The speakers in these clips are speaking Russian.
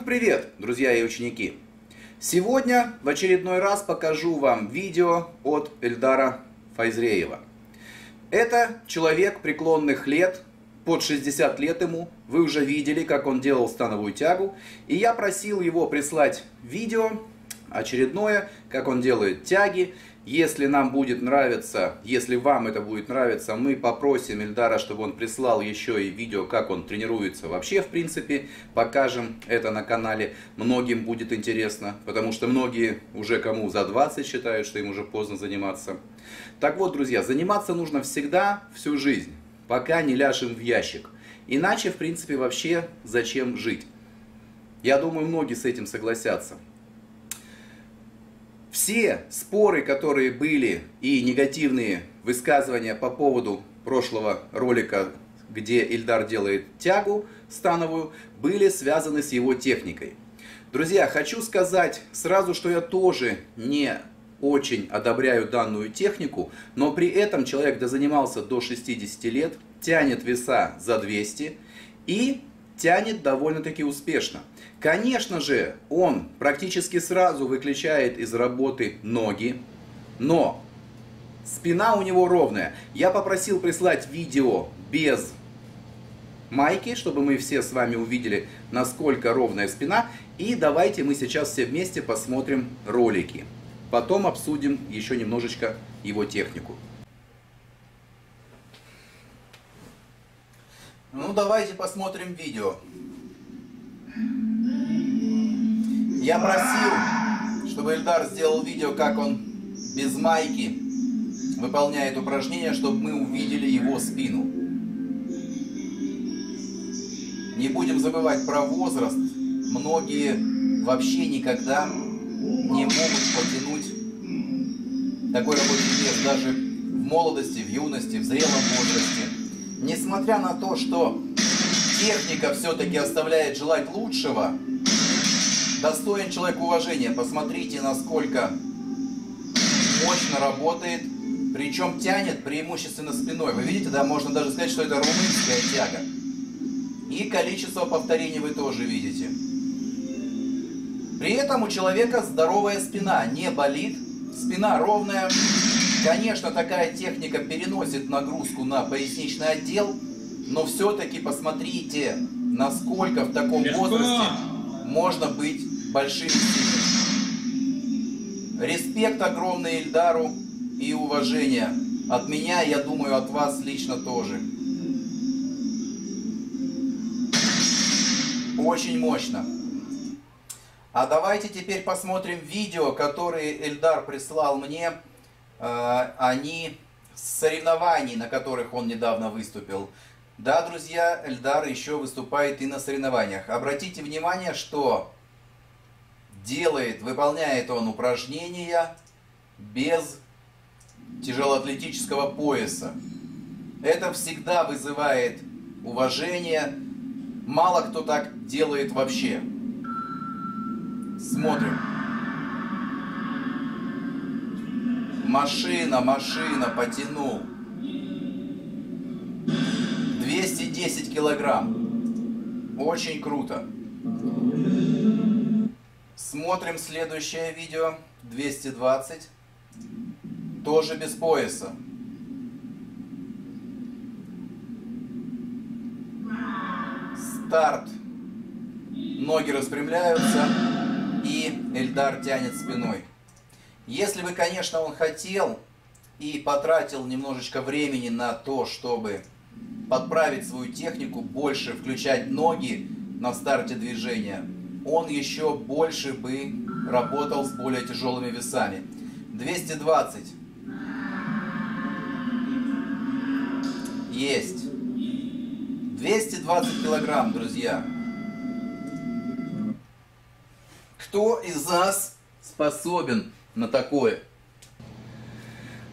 Салют, привет, друзья и ученики! Сегодня в очередной раз покажу вам видео от Эльдара Файзреева. Это человек преклонных лет, под 60 лет ему. Вы уже видели, как он делал становую тягу. И я просил его прислать видео очередное, как он делает тяги. Если нам будет нравиться, если вам это будет нравиться, мы попросим Ильдара, чтобы он прислал еще и видео, как он тренируется. Вообще, в принципе, покажем это на канале. Многим будет интересно, потому что многие уже кому за 20 считают, что им уже поздно заниматься. Так вот, друзья, заниматься нужно всегда, всю жизнь, пока не ляжем в ящик. Иначе, в принципе, вообще зачем жить? Я думаю, многие с этим согласятся. Все споры, которые были, и негативные высказывания по поводу прошлого ролика, где Ильдар делает тягу становую, были связаны с его техникой. Друзья, хочу сказать сразу, что я тоже не очень одобряю данную технику, но при этом человек дозанимался до 60 лет, тянет веса за 200 и тянет довольно-таки успешно. Конечно же, он практически сразу выключает из работы ноги, но спина у него ровная. Я попросил прислать видео без майки, чтобы мы все с вами увидели, насколько ровная спина. И давайте мы сейчас все вместе посмотрим ролики. Потом обсудим еще немножечко его технику. Ну, давайте посмотрим видео. Я просил, чтобы Эльдар сделал видео, как он без майки выполняет упражнение, чтобы мы увидели его спину. Не будем забывать про возраст. Многие вообще никогда не могут потянуть такой рабочий вес даже в молодости, в юности, в зрелом возрасте. Несмотря на то, что техника все-таки оставляет желать лучшего, достоин человек уважения. Посмотрите, насколько мощно работает, причем тянет преимущественно спиной. Вы видите, да, можно даже сказать, что это румынская тяга. И количество повторений вы тоже видите. При этом у человека здоровая спина, не болит, спина ровная. Конечно, такая техника переносит нагрузку на поясничный отдел, но все-таки посмотрите, насколько в таком возрасте можно быть большим сильным. Респект огромный Ильдару и уважение. От меня, я думаю, от вас лично тоже. Очень мощно. А давайте теперь посмотрим видео, которые Эльдар прислал мне. Э, они соревнований, на которых он недавно выступил. Да, друзья, Эльдар еще выступает и на соревнованиях. Обратите внимание, что делает, выполняет он упражнения без тяжелоатлетического пояса. Это всегда вызывает уважение. Мало кто так делает вообще. Смотрим. Машина, машина, потянул. 210 килограмм. Очень круто. Смотрим следующее видео. 220. Тоже без пояса. Старт. Ноги распрямляются. И Эльдар тянет спиной. Если бы, конечно, он хотел и потратил немножечко времени на то, чтобы подправить свою технику, больше включать ноги на старте движения, он еще больше бы работал с более тяжелыми весами. 220. Есть. 220 килограмм, друзья. Кто из нас способен на такое?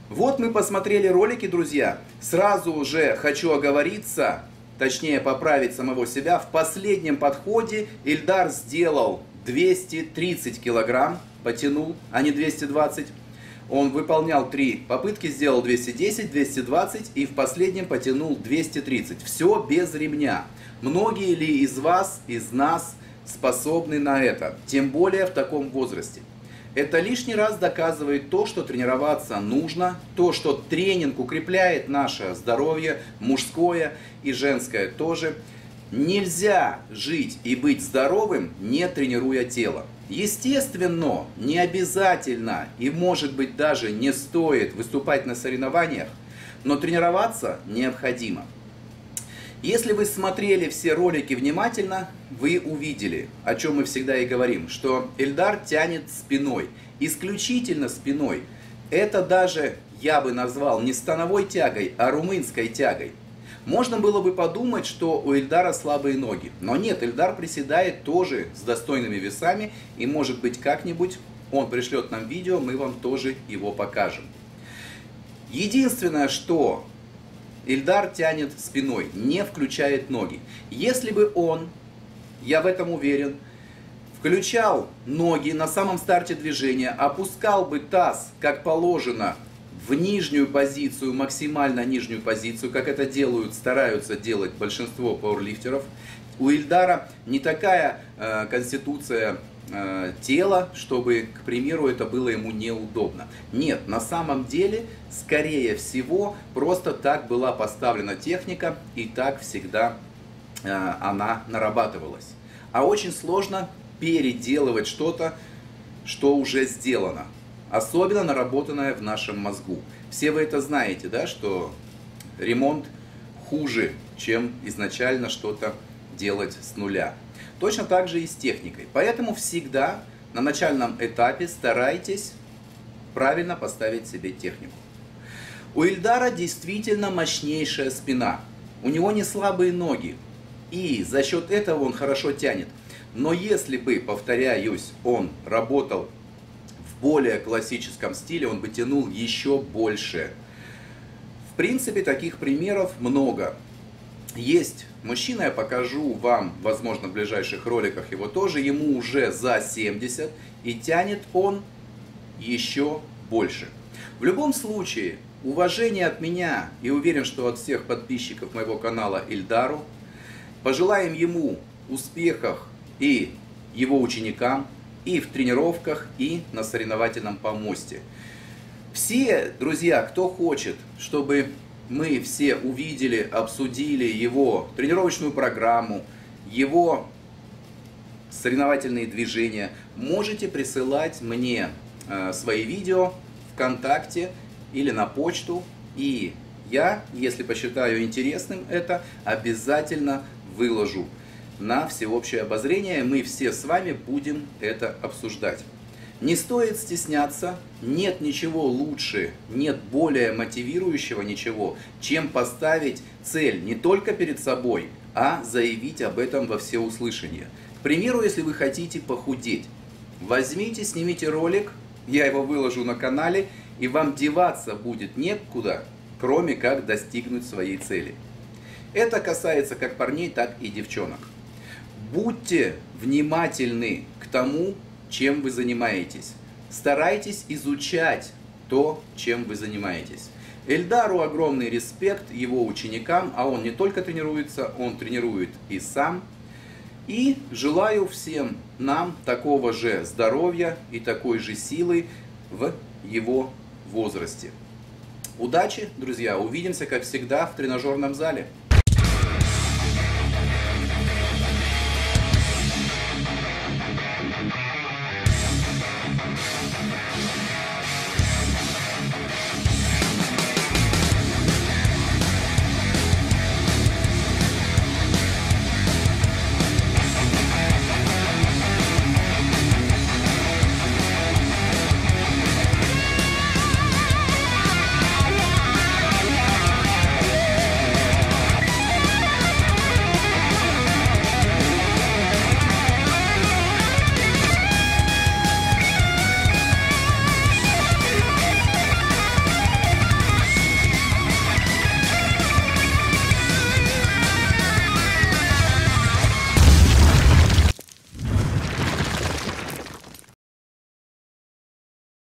Вот мы посмотрели ролики, друзья. Сразу уже хочу оговориться, точнее поправить самого себя. В последнем подходе Ильдар сделал 230 килограмм, потянул, а не 220. Он выполнял три попытки, сделал 210, 220 и в последнем потянул 230. Все без ремня. Многие ли из вас, из нас способны на это, тем более в таком возрасте. Это лишний раз доказывает то, что тренироваться нужно, то, что тренинг укрепляет наше здоровье, мужское и женское тоже. Нельзя жить и быть здоровым, не тренируя тело. Естественно, не обязательно и может быть даже не стоит выступать на соревнованиях, но тренироваться необходимо. Если вы смотрели все ролики внимательно, вы увидели, о чем мы всегда и говорим, что Эльдар тянет спиной, исключительно спиной. Это даже я бы назвал не становой тягой, а румынской тягой. Можно было бы подумать, что у Эльдара слабые ноги. Но нет, Эльдар приседает тоже с достойными весами. И может быть как-нибудь он пришлет нам видео, мы вам тоже его покажем. Единственное, что Ильдар тянет спиной, не включает ноги. Если бы он, я в этом уверен, включал ноги на самом старте движения, опускал бы таз, как положено, в нижнюю позицию, максимально нижнюю позицию, как это делают, стараются делать большинство пауэрлифтеров. У Ильдара не такая э, конституция тело, чтобы, к примеру, это было ему неудобно. Нет, на самом деле, скорее всего, просто так была поставлена техника и так всегда э, она нарабатывалась. А очень сложно переделывать что-то, что уже сделано. Особенно наработанное в нашем мозгу. Все вы это знаете, да, что ремонт хуже, чем изначально что-то делать с нуля. Точно так же и с техникой. Поэтому всегда на начальном этапе старайтесь правильно поставить себе технику. У Ильдара действительно мощнейшая спина. У него не слабые ноги. И за счет этого он хорошо тянет. Но если бы, повторяюсь, он работал в более классическом стиле, он бы тянул еще больше. В принципе, таких примеров много. Есть мужчина, я покажу вам, возможно, в ближайших роликах его тоже, ему уже за 70, и тянет он еще больше. В любом случае, уважение от меня и уверен, что от всех подписчиков моего канала Ильдару. Пожелаем ему успехов и его ученикам, и в тренировках, и на соревновательном помосте. Все, друзья, кто хочет, чтобы мы все увидели, обсудили его тренировочную программу, его соревновательные движения, можете присылать мне э, свои видео ВКонтакте или на почту. И я, если посчитаю интересным это, обязательно выложу на всеобщее обозрение. Мы все с вами будем это обсуждать. Не стоит стесняться, нет ничего лучше, нет более мотивирующего ничего, чем поставить цель не только перед собой, а заявить об этом во всеуслышание. К примеру, если вы хотите похудеть, возьмите, снимите ролик, я его выложу на канале, и вам деваться будет некуда, кроме как достигнуть своей цели. Это касается как парней, так и девчонок. Будьте внимательны к тому, чем вы занимаетесь. Старайтесь изучать то, чем вы занимаетесь. Эльдару огромный респект его ученикам, а он не только тренируется, он тренирует и сам. И желаю всем нам такого же здоровья и такой же силы в его возрасте. Удачи, друзья! Увидимся, как всегда, в тренажерном зале.